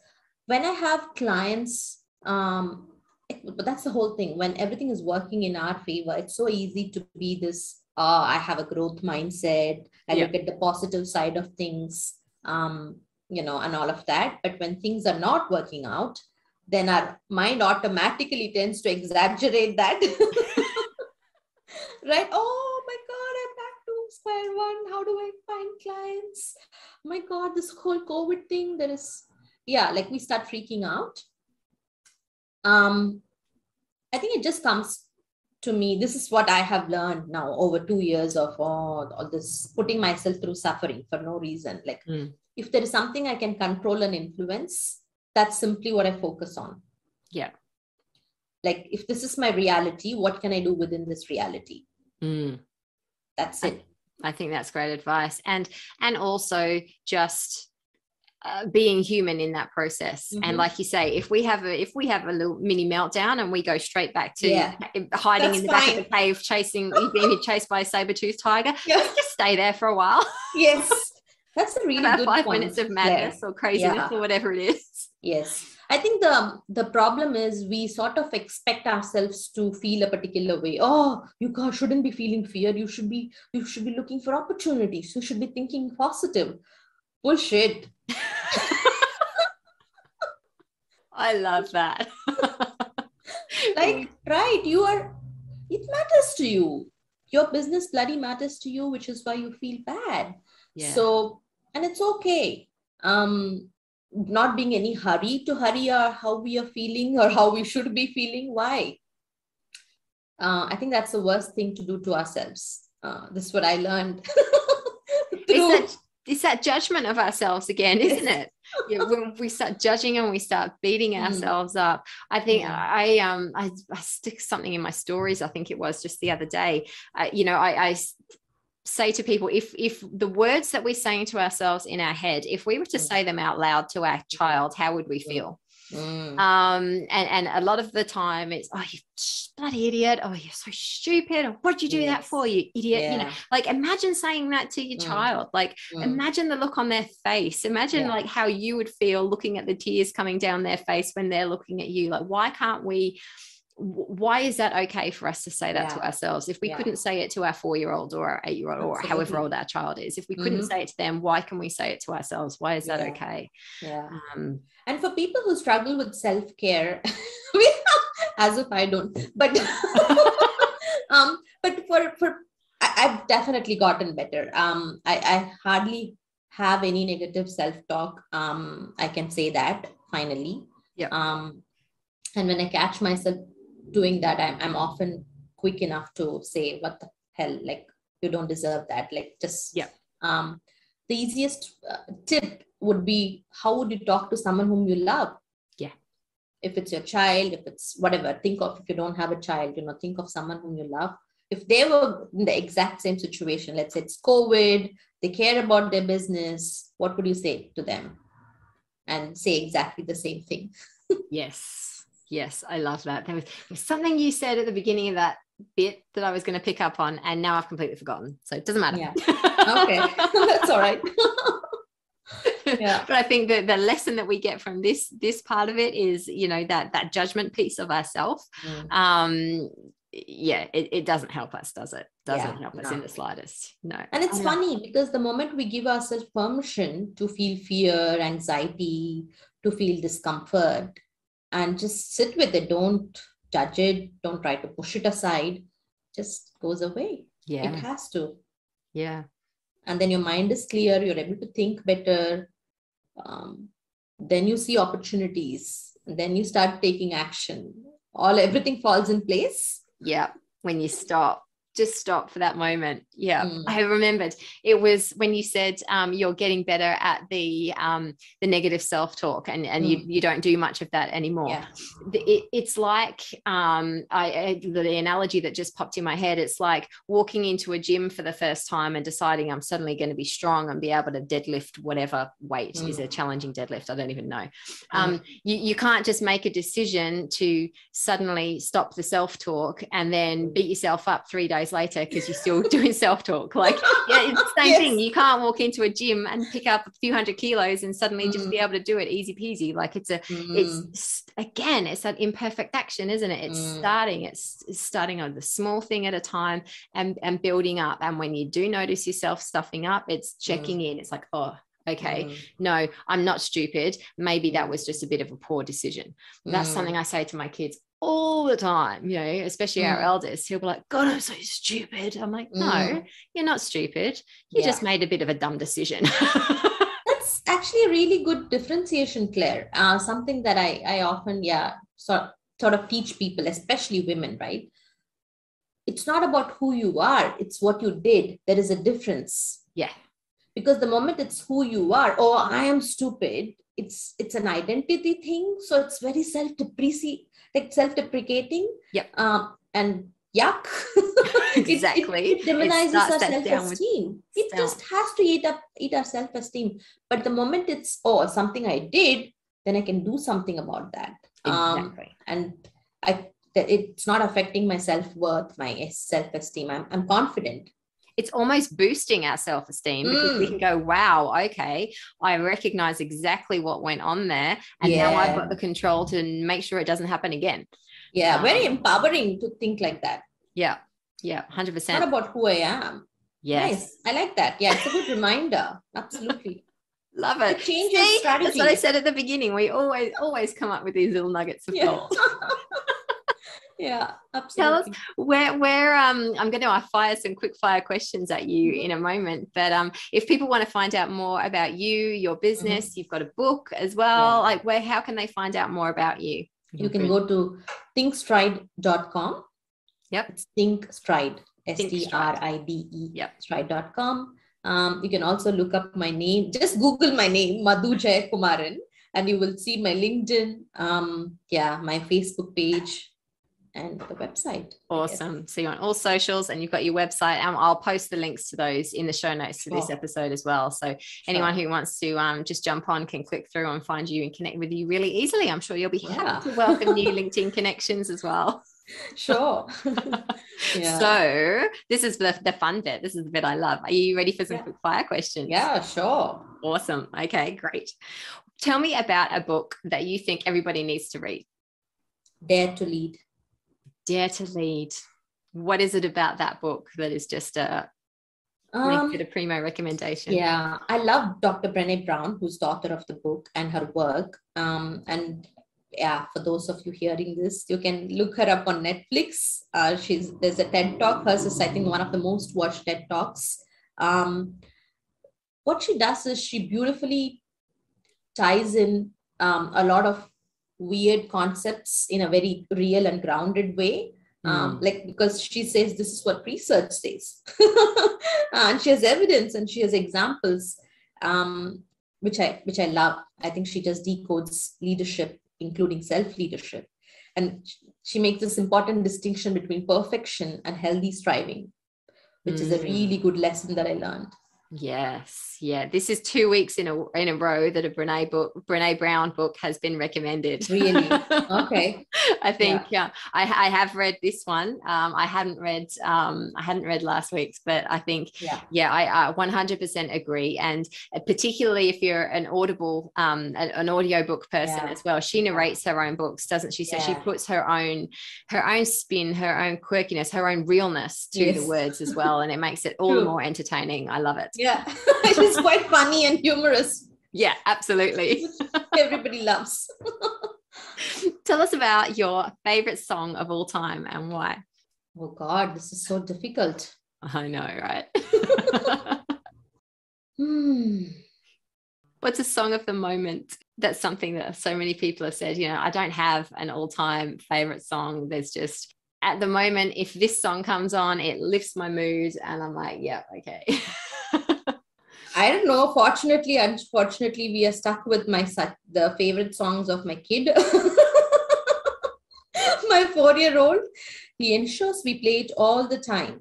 When I have clients, um, but that's the whole thing. When everything is working in our favor, it's so easy to be this. Uh, I have a growth mindset. I yeah. look at the positive side of things, um, you know, and all of that. But when things are not working out, then our mind automatically tends to exaggerate that. right? Oh my God, I'm back to square one. How do I find clients? my God, this whole COVID thing, there is, yeah, like we start freaking out. Um, I think it just comes to me. This is what I have learned now over two years of all, all this putting myself through suffering for no reason. Like, mm. if there is something I can control and influence, that's simply what I focus on. Yeah. Like, if this is my reality, what can I do within this reality? Mm. That's it. I think that's great advice, and and also just uh, being human in that process mm-hmm. and like you say if we have a if we have a little mini meltdown and we go straight back to yeah. hiding That's in the fine. back of the cave chasing being chased by a saber-toothed tiger yeah. just stay there for a while yes that's a really good five point. minutes of madness yeah. or craziness or whatever it is yes I think the the problem is we sort of expect ourselves to feel a particular way. Oh, you shouldn't be feeling fear. You should be you should be looking for opportunities. You should be thinking positive. Bullshit. I love that. like, right, you are, it matters to you. Your business bloody matters to you, which is why you feel bad. Yeah. So, and it's okay. Um, not being any hurry to hurry or how we are feeling or how we should be feeling. Why? Uh, I think that's the worst thing to do to ourselves. Uh, this is what I learned. Through, that, it's that judgment of ourselves again, isn't it? yeah, when we start judging and we start beating mm. ourselves mm. up. I think mm. I um I, I, stick something in my stories. I think it was just the other day. Uh, you know, I, I say to people if if the words that we're saying to ourselves in our head, if we were to mm. say them out loud to our child, how would we feel? Mm. Um, and, and a lot of the time it's, oh, you bloody idiot. Oh, you're so stupid. Or what'd you do yes. that for, you idiot? Yeah. You know, like imagine saying that to your mm. child. Like mm. imagine the look on their face. Imagine yeah. like how you would feel looking at the tears coming down their face when they're looking at you. Like, why can't we? Why is that okay for us to say that yeah. to ourselves? If we yeah. couldn't say it to our four year old or our eight year old or however old our child is if we couldn't mm-hmm. say it to them why can we say it to ourselves? Why is that yeah. okay? Yeah. Um, and for people who struggle with self-care as if i don't but um but for for i've definitely gotten better. Um i i hardly have any negative self-talk. Um i can say that finally. Yeah. Um and when i catch myself doing that I'm, I'm often quick enough to say what the hell? Like you don't deserve that. Like just yeah. um the easiest uh, tip would be how would you talk to someone whom you love? Yeah. If it's your child if it's whatever think of if you don't have a child you know think of someone whom you love. If they were in the exact same situation let's say it's covid they care about their business what would you say to them? And say exactly the same thing. Yes Yes, I love that. There was, there was something you said at the beginning of that bit that I was going to pick up on, and now I've completely forgotten. So it doesn't matter. Yeah. Okay. That's all right. yeah. But I think that the lesson that we get from this this part of it is, you know, that that judgment piece of ourselves. Mm. Um, yeah, it, it doesn't help us, does it? Doesn't yeah, help us in the slightest. No. And it's funny because the moment we give ourselves permission to feel fear, anxiety, to feel discomfort, and just sit with it. Don't judge it. Don't try to push it aside. Just goes away. Yeah. It has to. Yeah. And then your mind is clear. You're able to think better. Um, then you see opportunities. And then you start taking action. All everything falls in place. Yeah. When you stop just stop for that moment. Yeah, mm. I remembered it was when you said um, you're getting better at the um, the negative self talk, and and mm. you you don't do much of that anymore. Yeah. It, it's like um, I, the analogy that just popped in my head. It's like walking into a gym for the first time and deciding I'm suddenly going to be strong and be able to deadlift whatever weight mm. is a challenging deadlift. I don't even know. Um, you you can't just make a decision to suddenly stop the self talk and then beat yourself up three days days later because you're still doing self-talk like yeah it's the same yes. thing you can't walk into a gym and pick up a few hundred kilos and suddenly mm. just be able to do it easy peasy like it's a mm. it's again it's that imperfect action isn't it it's mm. starting it's, it's starting on the small thing at a time and and building up and when you do notice yourself stuffing up it's checking mm. in it's like oh Okay. Mm. No, I'm not stupid. Maybe that was just a bit of a poor decision. That's Mm. something I say to my kids all the time, you know, especially our Mm. eldest. He'll be like, God, I'm so stupid. I'm like, no, Mm. you're not stupid. You Yeah. just made a bit of a dumb decision. That's actually a really good differentiation, Claire. Uh, something that I, I often, yeah, sort, sort of teach people, especially women, right? It's not about who you are, it's what you did. There is a difference. yeah. Because the moment it's who you are, oh, I am stupid, it's it's an identity thing. So it's very self-depreciating, like self-deprecating. Yep. Um, and yuck. It- it- Exactly. It, It demonizes our self-esteem. It down- just has to eat up eat our self-esteem. But the moment it's oh something I did, then I can do something about that. Um, Exactly. and I that it's not affecting my self-worth, my self-esteem. I'm I'm confident. It's almost boosting our self-esteem because we Mm. can go wow okay i recognize exactly what went on there and now i've got the control to make sure it doesn't happen again Yeah, very Um, empowering to think like that. yeah yeah It's not 100% about who I am. yes Nice. I like that. Yeah, it's a good reminder. Absolutely. love it change your strategy. that's what i said at the beginning we always always come up with these little nuggets of Yeah. gold yeah, Tell us where where um i'm going to fire some quick fire questions at you Mm-hmm. in a moment but um if people want to find out more about you your business you've got a book as well Mm-hmm. Yeah. like where how can they find out more about you You can go to thinkstride.com. Yep. It's thinkstride, s-t-r-i-d-e Think T R I D E, Yep. stride.com. Um, you can also look up my name. Just Google my name, Madhu Jeyakumaran, and you will see my LinkedIn, um, yeah, my Facebook page, and the website. Awesome. So you're on all socials and you've got your website. And I'll post the links to those in the show notes to this episode as well. So anyone who wants to um, just jump on can click through and find you and connect with you really easily. I'm sure you'll be Yeah. happy to welcome new LinkedIn connections as well. Sure. yeah. So this is the, the fun bit. This is the bit I love. Are you ready for some Yeah. quick fire questions? yeah, sure. Awesome. Okay, great. Tell me about a book that you think everybody needs to read. Dare to lead. Dare to Lead. What is it about that book that is just a Um, it a primo recommendation? Yeah, I love Dr. Brene Brown, who's the author of the book and her work. Um, and yeah, for those of you hearing this, you can look her up on Netflix. Uh, she's there's a TED talk. Hers is I think one of the most watched TED talks. Um, what she does is she beautifully ties in um, a lot of weird concepts in a very real and grounded way. Um, like because she says this is what research says. And she has evidence and she has examples um, which i which i love. I think she just decodes leadership including self leadership and she makes this important distinction between perfection and healthy striving which is a Mm. really good lesson that i learned Yes, yeah. This is two weeks in a in a row that a Brene book, Brene Brown book has been recommended. Really? okay I think yeah. I, I have read this one. Um, I hadn't read um, I hadn't read last week's, but I think yeah yeah, I, I 100% agree. And particularly if you're an audible, um, an, an audiobook person Yeah. as well, she Yeah. narrates her own books, doesn't she? So she puts her own, her own spin, her own quirkiness, her own realness to the words as well. And it makes it all the more entertaining. I love it. yeah she's quite funny and humorous Yeah, absolutely. everybody loves Tell us about your favorite song of all time and why. oh god this is so difficult I know, right? hmm. What's a song of the moment? That's something that so many people have said. You know, I don't have an all time favorite song. There's just at the moment, if this song comes on, it lifts my mood. And I'm like, yeah, okay. I don't know. Fortunately, unfortunately, we are stuck with my the favorite songs of my kid, my four-year-old. He ensures we play it all the time.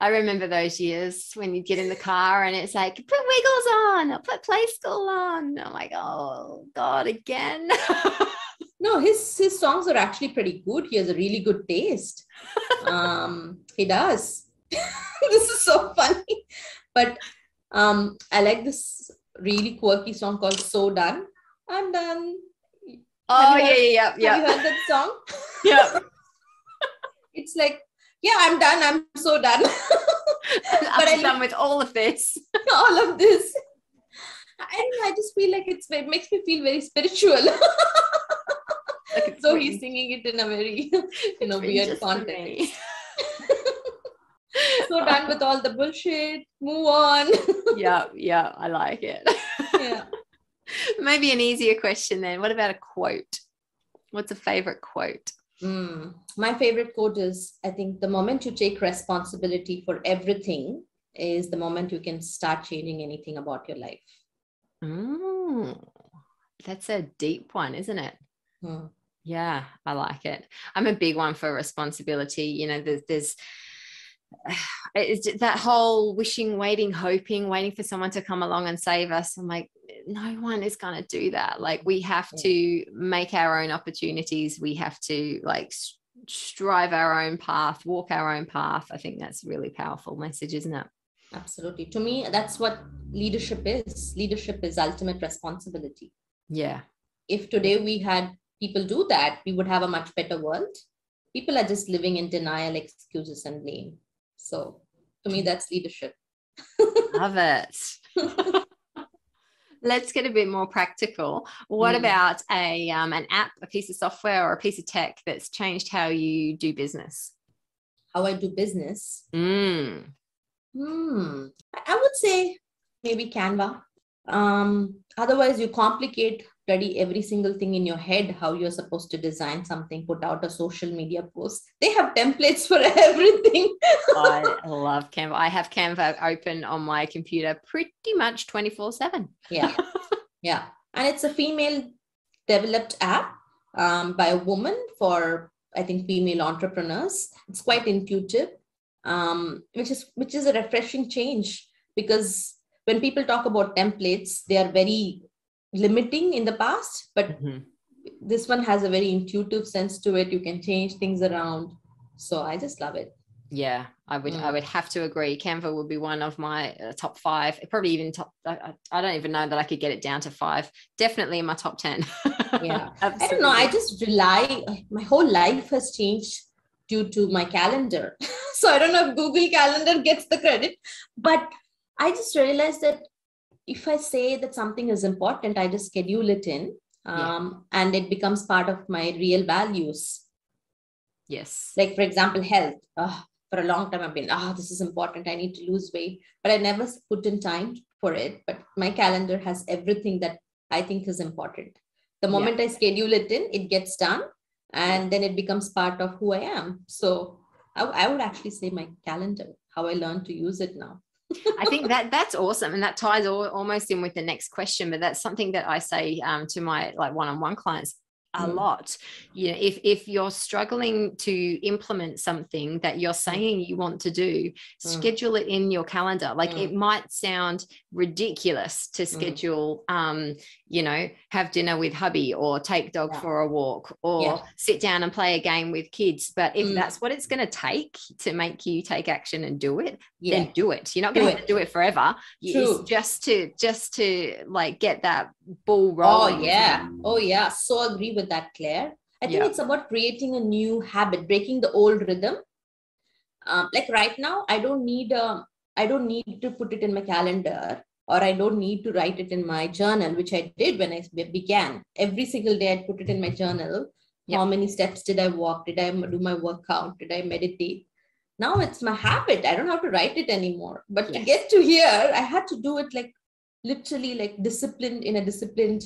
I remember those years when you get in the car and it's like, put Wiggles on, or put Play School on. I'm like, oh God, again. No, his his songs are actually pretty good. He has a really good taste. Um, he does. this is so funny, but um, I like this really quirky song called "So Done." I'm done. oh, yeah, heard- yeah, Have yeah, you heard that song? yeah. yeah. It's like, yeah, I'm done. I'm so done. I'm done with all of this. all of this. I. I just feel like it's it makes me feel very spiritual. Like so written- he's singing it in a very you know weird context. So done with all the bullshit. Move on. yeah, yeah, I like it. yeah. Maybe an easier question then. What about a quote? What's a favorite quote? Mm. My favorite quote is I think the moment you take responsibility for everything is the moment you can start changing anything about your life. Mm, that's a deep one, isn't it? Hmm. Yeah, I like it. I'm a big one for responsibility. You know, there's, there's it's that whole wishing, waiting, hoping, waiting for someone to come along and save us. I'm like, no one is going to do that. Like, we have to make our own opportunities. We have to like strive our own path, walk our own path. I think that's a really powerful message, isn't it? Absolutely. To me, that's what leadership is. Leadership is ultimate responsibility. Yeah. If today we had people do that, we would have a much better world. People are just living in denial, excuses, and blame. So to me, that's leadership. Love it. Let's get a bit more practical. What Mm. about a um, an app, a piece of software, or a piece of tech that's changed how you do business? How I do business. Mm. Hmm. I I would say maybe Canva. Um, otherwise, you complicate bloody every single thing in your head how you're supposed to design something, put out a social media post. They have templates for everything. I love Canva. I have Canva open on my computer pretty much 24 7. yeah. Yeah. And it's a female developed app um, by a woman for, I think, female entrepreneurs. It's quite intuitive, um, which is which is a refreshing change because when people talk about templates, they are very limiting in the past, but this one has a very intuitive sense to it. You can change things around. So I just love it. Yeah, I would. I Mm. would have to agree. Canva would be one of my uh, top five. Probably even top. I, I- I don't even know that I could get it down to five. Definitely in my top ten. Yeah. I don't know. I just rely, my whole life has changed due to my calendar. so I don't know if Google Calendar gets the credit, but I just realized that if I say that something is important, I just schedule it in Yeah. um, and it becomes part of my real values. yes. Like, for example, health. Ah, for a long time, I've been, ah, this is important. I need to lose weight, but I never put in time for it. But my calendar has everything that I think is important. The Yeah. moment I schedule it in, it gets done and then it becomes part of who I am. So I, I would actually say my calendar, how I learned to use it now. I think that that's awesome, and that ties all, almost in with the next question. But that's something that I say um, to my like one-on-one clients a Mm. lot. You know, if if you're struggling to implement something that you're saying you want to do, Mm. schedule it in your calendar. Like Mm. it might sound ridiculous to schedule, um, you know, have dinner with hubby or take dog Yeah. for a walk or Yeah. sit down and play a game with kids. But if Mm. that's what it's going to take to make you take action and do it, Yeah. then do it. You're not going to have it. to do it forever. True. It's just to just to like get that ball Oh, rolling. isn't yeah. Oh, yeah. So agree with that, Claire. I think Yeah. it's about creating a new habit, breaking the old rhythm. Um, like right now, I don't need a, I don't need to put it in my calendar or I don't need to write it in my journal, which I did when I began. Every single day, I put it in my journal. Yep. How many steps did I walk? Did I do my workout? Did I meditate? Now it's my habit. I don't have to write it anymore. But to get to here, I had to do it like literally like disciplined in a disciplined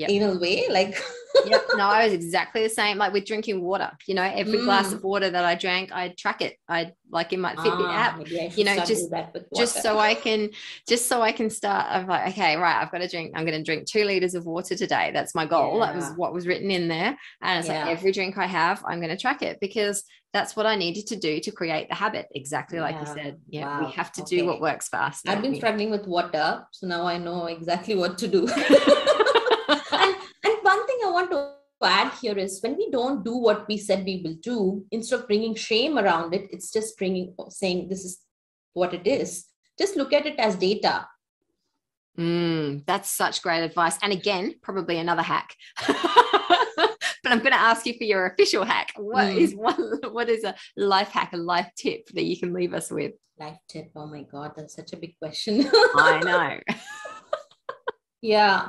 Yep. anal way. Like yep. No, I was exactly the same. Like with drinking water, you know, every glass Mm. of water that I drank, I'd track it. I'd like in my Fitbit ah, app, I you know, just- do that with just so I can, just so I can start. I'm like, okay, right, I've got to drink. I'm going to drink two liters of water today. That's my goal. That was what was written in there. And it's Yeah. like every drink I have, I'm going to track it because that's what I needed to do to create the habit. Exactly like you said. Yeah, Wow. we have to do what works for us. I've been struggling with water, so now I know exactly what to do. and, and one thing I want to add here is when we don't do what we said we will do, instead of bringing shame around it, it's just bringing saying this is what it is. Just look at it as data. Mm, that's such great advice. And again, probably another hack. but I'm going to ask you for your official hack. What Mm. is one? What is a life hack, a life tip that you can leave us with? Life tip. Oh my God, that's such a big question. I know. Yeah.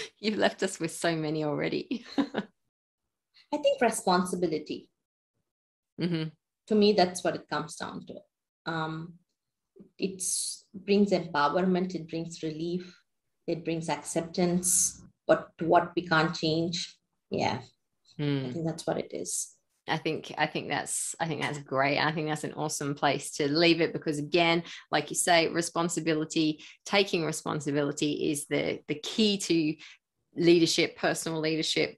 You've left us with so many already. I think responsibility. mm-hmm. To me, that's what it comes down to. Um, it brings empowerment, it brings relief, it brings acceptance, but what we can't change. Yeah. Mm. I think that's what it is. I think I think that's I think that's great. I think that's an awesome place to leave it because again, like you say, responsibility, taking responsibility is the the key to leadership, personal leadership.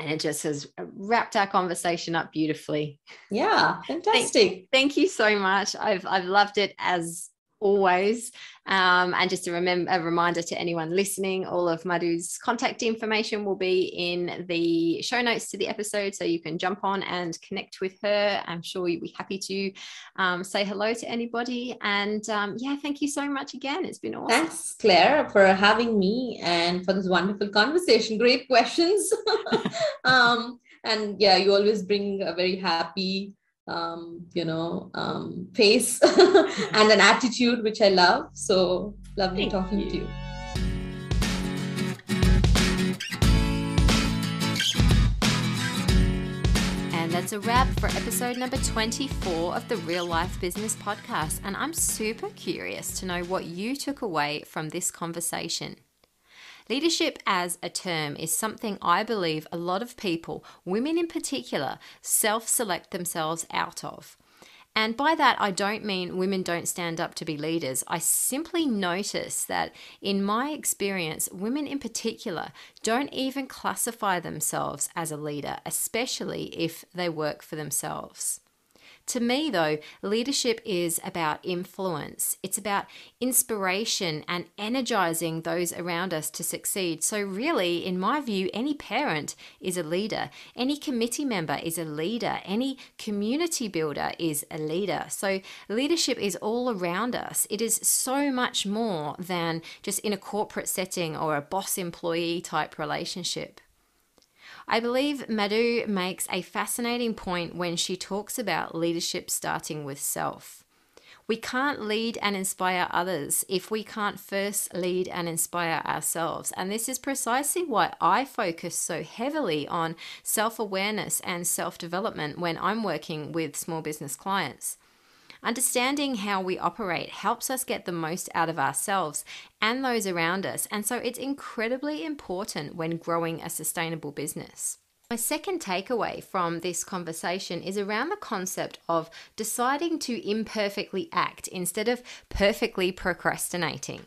And it just has wrapped our conversation up beautifully. Yeah, fantastic. Thank, thank you so much. I've I've loved it as always. Um, and just a, remember, a reminder to anyone listening, all of Madhu's contact information will be in the show notes to the episode, so you can jump on and connect with her. I'm sure you'll be happy to um, say hello to anybody. And um, yeah, thank you so much again. It's been awesome. Thanks, Claire, for having me and for this wonderful conversation. Great questions. Um, and yeah, you always bring a very happy um, you know, um, face and an attitude which I love. So lovely Thank talking you. to you. And that's a wrap for episode number 24 of the Real Life Business Podcast. And I'm super curious to know what you took away from this conversation. Leadership as a term is something I believe a lot of people, women in particular, self select themselves out of. And by that, I don't mean women don't stand up to be leaders. I simply notice that in my experience, women in particular don't even classify themselves as a leader, especially if they work for themselves. To me, though, leadership is about influence. It's about inspiration and energizing those around us to succeed. So, really, in my view, any parent is a leader, any committee member is a leader, any community builder is a leader. So, leadership is all around us. It is so much more than just in a corporate setting or a boss employee type relationship. I believe Madhu makes a fascinating point when she talks about leadership starting with self. We can't lead and inspire others if we can't first lead and inspire ourselves. And this is precisely why I focus so heavily on self awareness and self development when I'm working with small business clients. Understanding how we operate helps us get the most out of ourselves and those around us, and so it's incredibly important when growing a sustainable business. My second takeaway from this conversation is around the concept of deciding to imperfectly act instead of perfectly procrastinating.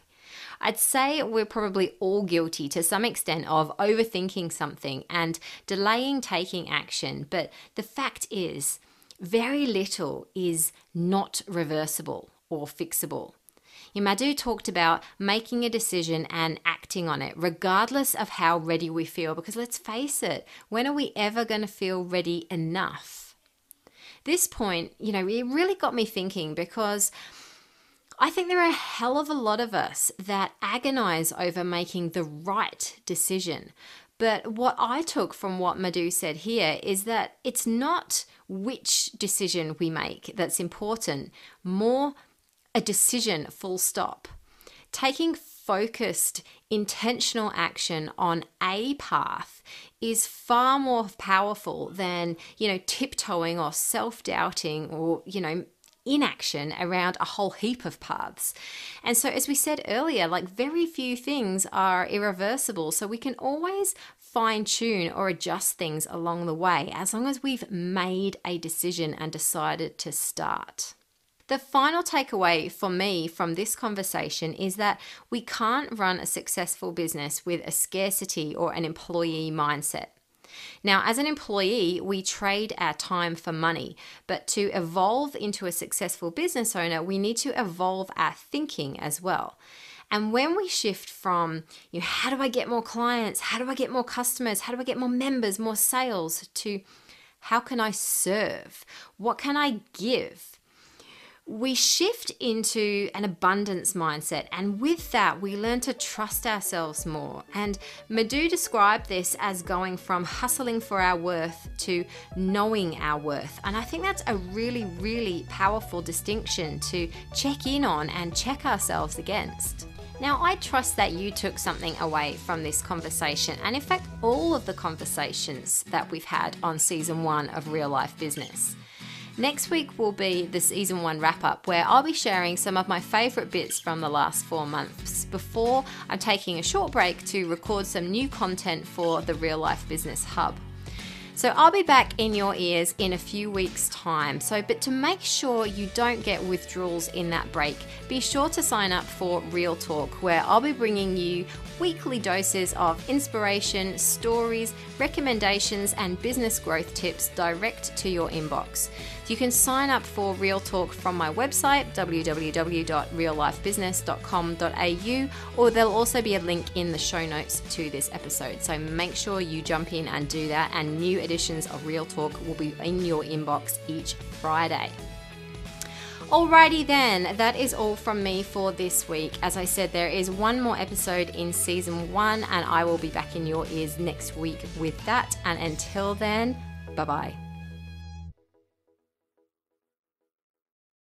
I'd say we're probably all guilty to some extent of overthinking something and delaying taking action, but the fact is, very little is not reversible or fixable. Madhu talked about making a decision and acting on it, regardless of how ready we feel. Because let's face it, when are we ever going to feel ready enough? This point, you know, it really got me thinking because I think there are a hell of a lot of us that agonize over making the right decision. But what I took from what Madhu said here is that it's not which decision we make that's important, more a decision, full stop. Taking focused, intentional action on a path is far more powerful than, you know, tiptoeing or self doubting or, you know, inaction around a whole heap of paths. And so, as we said earlier, like very few things are irreversible. So, we can always fine tune or adjust things along the way as long as we've made a decision and decided to start. The final takeaway for me from this conversation is that we can't run a successful business with a scarcity or an employee mindset. Now, as an employee, we trade our time for money, but to evolve into a successful business owner, we need to evolve our thinking as well. And when we shift from, you know, how do I get more clients? How do I get more customers? How do I get more members, more sales? to how can I serve? What can I give? we shift into an abundance mindset, and with that, we learn to trust ourselves more. And Madhu described this as going from hustling for our worth to knowing our worth. And I think that's a really, really powerful distinction to check in on and check ourselves against. Now, I trust that you took something away from this conversation, and in fact, all of the conversations that we've had on season one of Real Life Business. Next week will be the season one wrap up, where I'll be sharing some of my favourite bits from the last four months before I'm taking a short break to record some new content for the Real Life Business Hub. So I'll be back in your ears in a few weeks' time. So, but to make sure you don't get withdrawals in that break, be sure to sign up for Real Talk, where I'll be bringing you weekly doses of inspiration, stories, recommendations, and business growth tips direct to your inbox. You can sign up for Real Talk from my website, www.reallifebusiness.com.au, or there'll also be a link in the show notes to this episode. So make sure you jump in and do that, and new editions of Real Talk will be in your inbox each Friday. Alrighty then, that is all from me for this week. As I said, there is one more episode in season one, and I will be back in your ears next week with that. And until then, bye bye.